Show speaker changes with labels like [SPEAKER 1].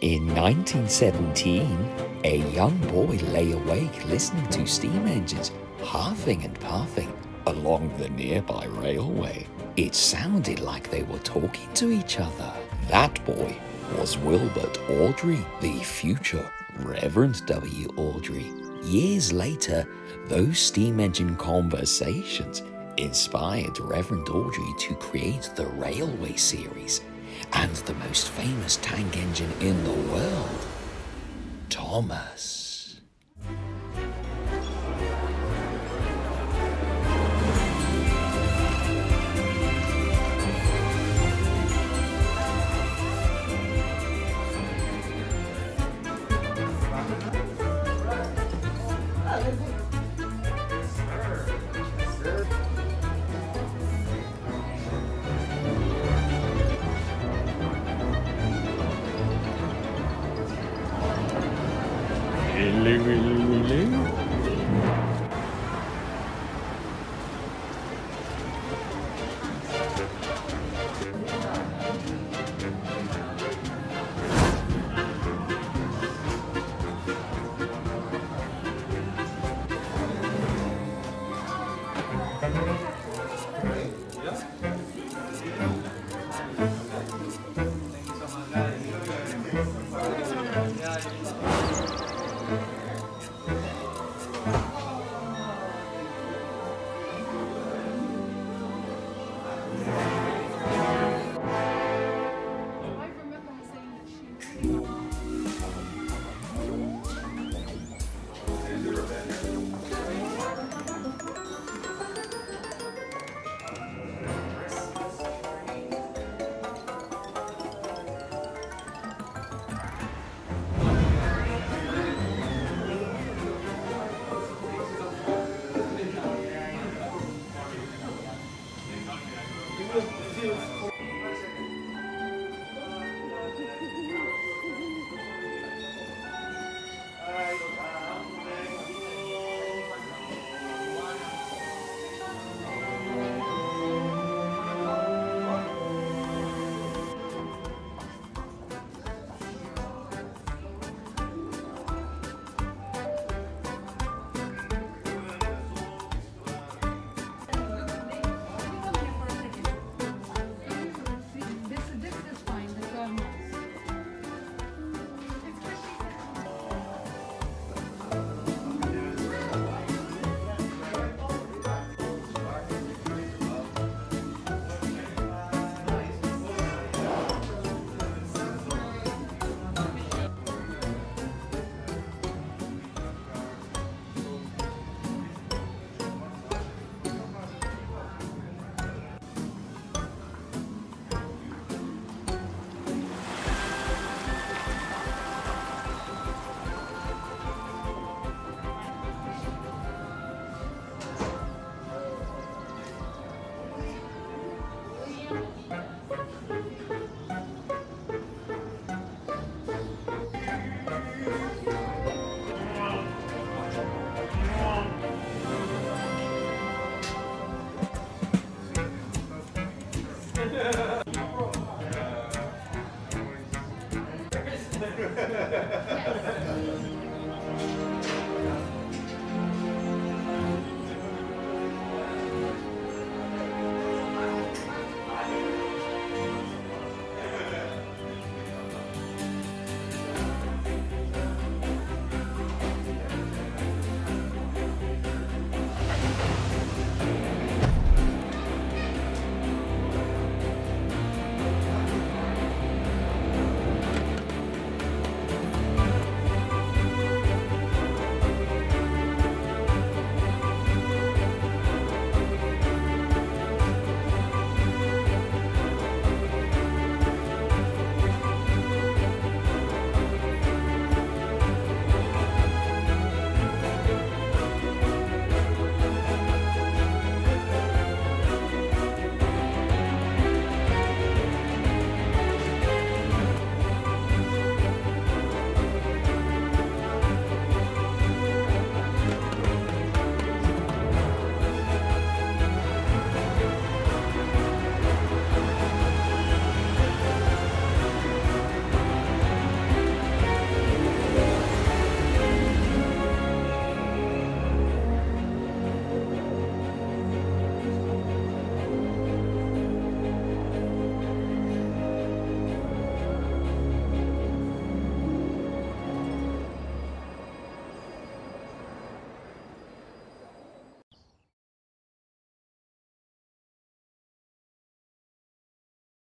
[SPEAKER 1] In 1917, a young boy lay awake listening to steam engines huffing and puffing along the nearby railway. It sounded like they were talking to each other. That boy was Wilbert Awdry, the future Reverend W. Awdry. Years later, those steam engine conversations inspired Reverend Awdry to create the Railway series and the most famous tank engine in the world, Thomas.
[SPEAKER 2] Yeah. Thank you. Yeah.